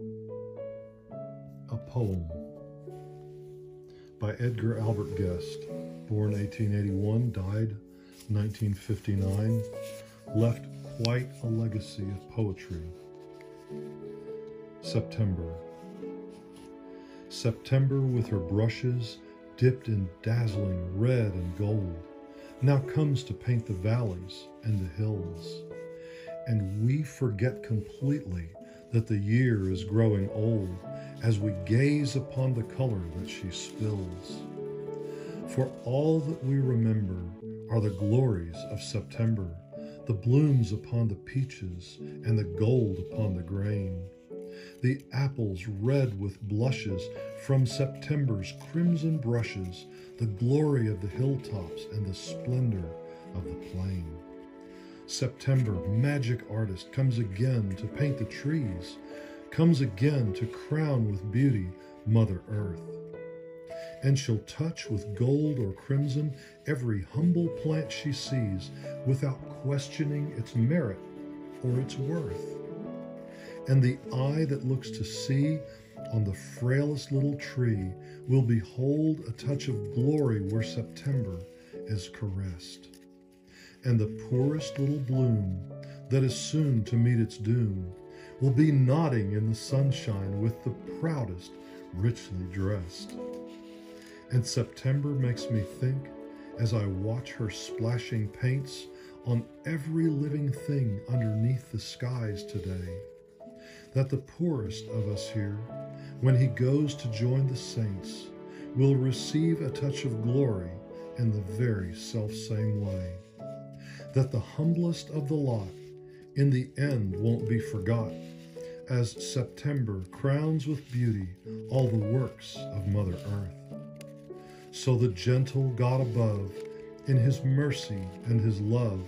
A poem by Edgar Albert Guest, born 1881, died 1959, left quite a legacy of poetry. September. September with her brushes dipped in dazzling red and gold now comes to paint the valleys and the hills. And we forget completely that the year is growing old as we gaze upon the color that she spills. For all that we remember are the glories of September, the blooms upon the peaches and the gold upon the grain, the apples red with blushes from September's crimson brushes, the glory of the hilltops and the splendor of the plain. September, magic artist, comes again to paint the trees, comes again to crown with beauty Mother Earth. And she'll touch with gold or crimson every humble plant she sees without questioning its merit or its worth. And the eye that looks to see on the frailest little tree will behold a touch of glory where September is caressed and the poorest little bloom that is soon to meet its doom will be nodding in the sunshine with the proudest richly dressed. And September makes me think as I watch her splashing paints on every living thing underneath the skies today, that the poorest of us here, when he goes to join the saints, will receive a touch of glory in the very self-same way that the humblest of the lot in the end won't be forgot, as September crowns with beauty all the works of Mother Earth. So the gentle God above, in his mercy and his love,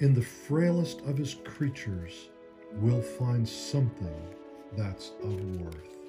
in the frailest of his creatures, will find something that's of worth.